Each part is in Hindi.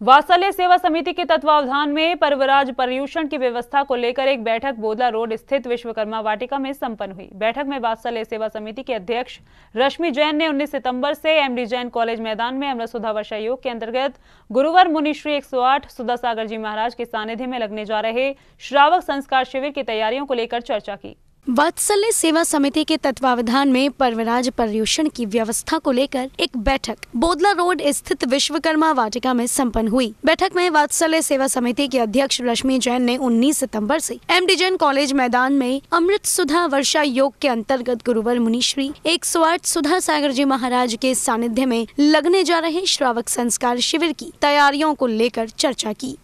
वात्सल्य सेवा समिति के तत्वावधान में पर्वराज पर्यूषण की व्यवस्था को लेकर एक बैठक बोदला रोड स्थित विश्वकर्मा वाटिका में संपन्न हुई। बैठक में वात्सल्य सेवा समिति के अध्यक्ष रश्मि जैन ने 19 सितंबर से एमडी जैन कॉलेज मैदान में अमृत सुधा वर्षा योग के अंतर्गत गुरुवर मुनिश्री 108 सुधा सागर जी महाराज के सानिध्य में लगने जा रहे श्रावक संस्कार शिविर की तैयारियों को लेकर चर्चा की। वात्सल्य सेवा समिति के तत्वावधान में पर्वराज पर्यूषण की व्यवस्था को लेकर एक बैठक। बोदला रोड स्थित विश्वकर्मा वाटिका में संपन्न हुई। बैठक में वात्सल्य सेवा समिति के अध्यक्ष रश्मि जैन ने 19 सितंबर से एम डी जैन कॉलेज मैदान में अमृत सुधा वर्षा योग के अंतर्गत गुरुवर मुनिश्री, एक सौ आठ सुधा सागर जी महाराज के सानिध्य में लगने जा रहे श्रावक संस्कार शिविर की तैयारियों को लेकर चर्चा की।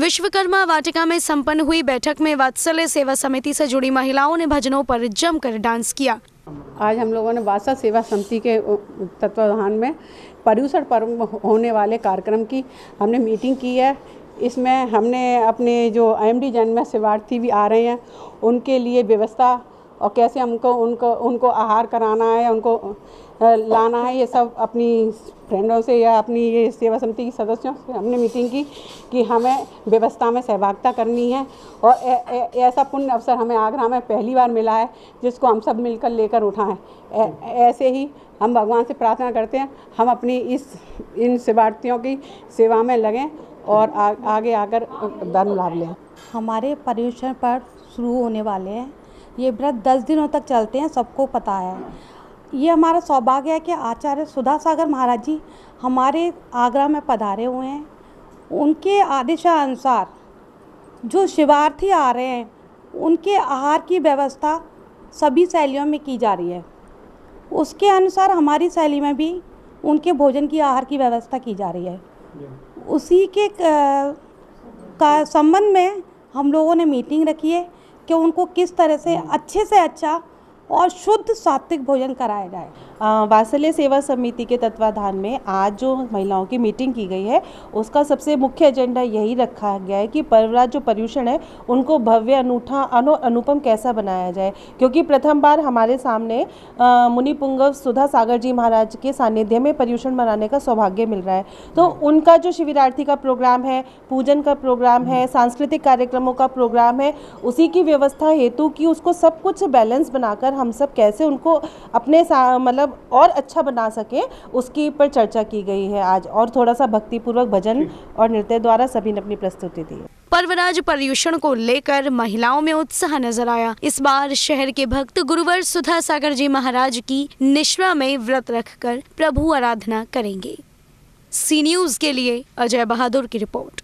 विश्वकर्मा वाटिका में संपन्न हुई बैठक में वात्सल्य सेवा समिति से जुड़ी महिलाओं ने भजनों पर जमकर डांस किया। आज हम लोगों ने वात्सल सेवा समिति के तत्वाधान में पर्यूषण पर्व होने वाले कार्यक्रम की हमने मीटिंग की है। इसमें हमने अपने जो एम डी जन्म सेवार्थी भी आ रहे हैं, उनके लिए व्यवस्था और कैसे हमको उनको उनको आहार कराना है उनको लाना है ये सब अपनी फ्रेंडों से या अपनी ये सेवा समिति के सदस्यों से हमने मीटिंग की कि हमें व्यवस्था में सहभागिता करनी है। और ऐसा पुण्य अवसर हमें आगरा में पहली बार मिला है जिसको हम सब मिलकर लेकर उठाएँ ऐसे ही हम भगवान से प्रार्थना करते हैं हम अपनी इस इन शिवार्थियों की सेवा में लगें और आ, आगे आकर धर्म लाभ लें। हमारे पर्यूषण पर शुरू होने वाले हैं। ये व्रत दस दिनों तक चलते हैं, सबको पता है। ये हमारा सौभाग्य है कि आचार्य सुधा सागर महाराज जी हमारे आगरा में पधारे हुए हैं। उनके आदेशानुसार जो शिवार्थी आ रहे हैं, उनके आहार की व्यवस्था सभी शैलियों में की जा रही है। उसके अनुसार हमारी शैली में भी उनके भोजन की, आहार की व्यवस्था की जा रही है। उसी के का संबंध में हम लोगों ने मीटिंग रखी है। कि उनको किस तरह से अच्छे से अच्छा और शुद्ध सात्विक भोजन कराया जाए। वात्सल्य सेवा समिति के तत्वाधान में आज जो महिलाओं की मीटिंग की गई है, उसका सबसे मुख्य एजेंडा यही रखा गया है कि पर्वराज जो पर्यूषण है, उनको भव्य अनूठा, अनु, अनुपम कैसा बनाया जाए। क्योंकि प्रथम बार हमारे सामने मुनि पुंगव सुधा सागर जी महाराज के सानिध्य में पर्यूषण मनाने का सौभाग्य मिल रहा है। तो उनका जो शिविरार्थी का प्रोग्राम है, पूजन का प्रोग्राम है, सांस्कृतिक कार्यक्रमों का प्रोग्राम है, उसी की व्यवस्था हेतु कि उसको सब कुछ बैलेंस बनाकर हम सब कैसे उनको अपने मतलब और अच्छा बना सकें उसके पर चर्चा की गई है आज। और थोड़ा सा भक्तिपूर्वक भजन और नृत्य द्वारा सभी ने अपनी प्रस्तुति दी। पर्वराज पर्यूषण को लेकर महिलाओं में उत्साह नज़र आया। इस बार शहर के भक्त गुरुवर सुधा सागर जी महाराज की निश्रा में व्रत रखकर प्रभु आराधना करेंगे। सी न्यूज़ के लिए अजय बहादुर की रिपोर्ट।